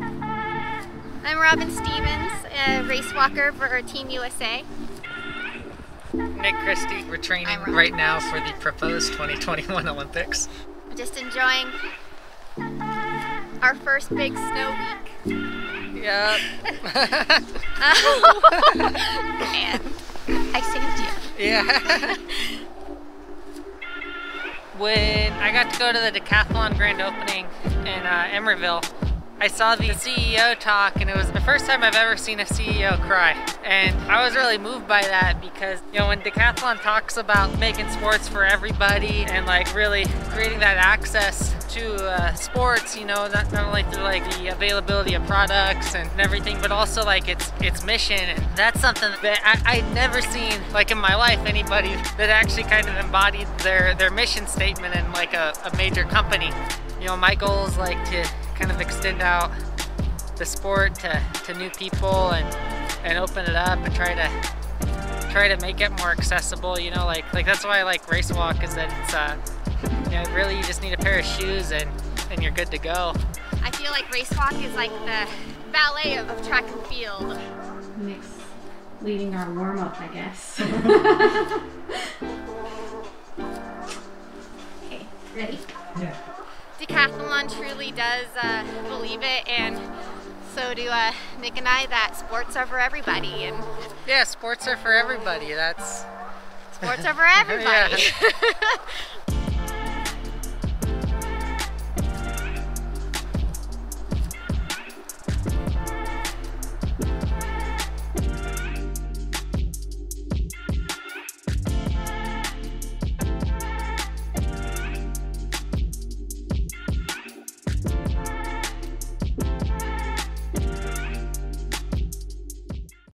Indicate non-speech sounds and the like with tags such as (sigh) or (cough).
I'm Robyn Stevens, a race walker for Team USA. Nick Christie, we're training right now for the proposed 2021 Olympics. Just enjoying our first big snow week. Yep. (laughs) and I saved you. Yeah. (laughs) when I got to go to the decathlon grand opening in uh, Emeryville, I saw the CEO talk and it was the first time I've ever seen a CEO cry. And I was really moved by that because, you know, when Decathlon talks about making sports for everybody and like really creating that access to uh, sports, you know, not, not only through like the availability of products and everything, but also like its its mission. And that's something that I, I'd never seen like in my life anybody that actually kind of embodied their, their mission statement in like a, a major company. You know, my goal is like to kind of extend out the sport to, to new people and, and open it up and try to try to make it more accessible you know like like that's why I like race walk is that it's uh you know really you just need a pair of shoes and and you're good to go. I feel like race walk is like the ballet of, of track and field. Nick's leading our warm-up I guess. (laughs) (laughs) Okay ready? Yeah Decathlon truly does uh, believe it, and so do uh, Nick and I. That sports are for everybody, and yeah, sports are for everybody. That's sports are for (laughs) everybody. (laughs)